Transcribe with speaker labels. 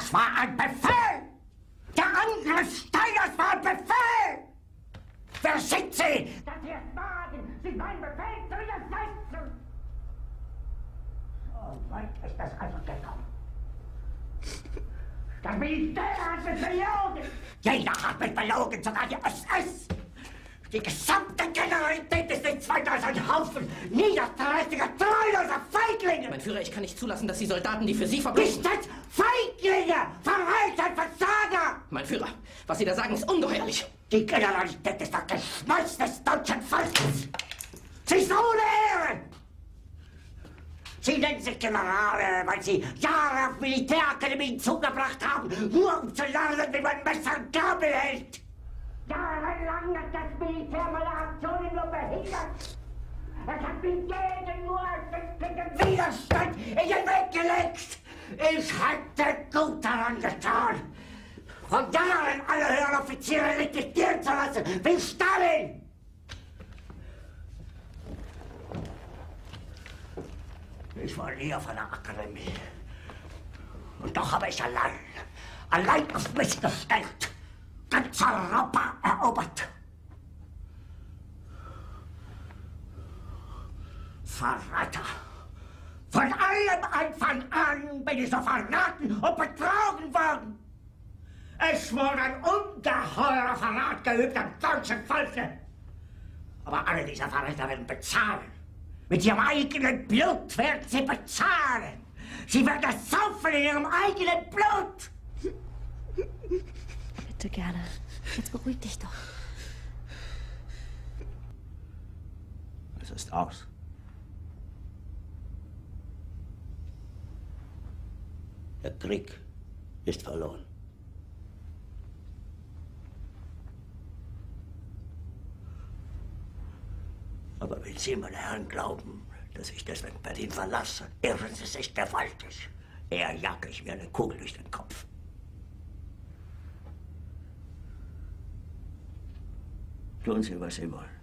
Speaker 1: Das war ein Befehl! Der Angriff Steiners war ein Befehl! Wer sind Sie? Dass Sie es wagen, sich meinen Befehl zu widersetzen! So weit ist das also gekommen. Das Militär hat mich belogen! Jeder hat mich belogen, sogar die SS! Die gesamte Generalität ist nichts weiter als ein Haufen niederträchtiger, treuloser Feiglinge!
Speaker 2: Mein Führer, ich kann nicht zulassen, dass die Soldaten, die für Sie verbringen...
Speaker 1: Nicht als Feiglinge! Verreiter, Versager!
Speaker 2: Mein Führer, was Sie da sagen, ist ungeheuerlich.
Speaker 1: Die Generalität ist das Geschmolz des deutschen Volkes! Sie ist ohne Ehre! Sie nennen sich Generale, weil Sie Jahre auf Militärakademien zugebracht haben, nur um zu lernen, wie man Messer und Gabel hält! Jahrelang hat das Militär meine Aktionen nur behindert! Es hat mich jeden nur ersichtlichen Widerstand in den Weg gelegt! Ich hätte gut daran getan, von Jahren alle höheren Offiziere liquidieren zu lassen, wie Stalin! Ich war nie auf einer Akademie. Und doch habe ich allein, allein auf mich gestellt, ganz Europa erobert. Verräter! Von allem Anfang an bin ich so verraten und betrogen worden. Es wurde ein ungeheurer Verrat geübt am deutschen Volke. Aber alle diese Verräter werden bezahlen. Mit ihrem eigenen Blut werden sie bezahlen. Sie werden es saufen in ihrem eigenen Blut.
Speaker 3: Bitte gerne. Jetzt beruhig dich doch.
Speaker 4: Es ist aus. Der Krieg ist verloren. Aber wenn Sie, meine Herren, glauben, dass ich deswegen Berlin verlasse, irren Sie sich gewaltig. Eher jage ich mir eine Kugel durch den Kopf. Tun Sie, was Sie wollen.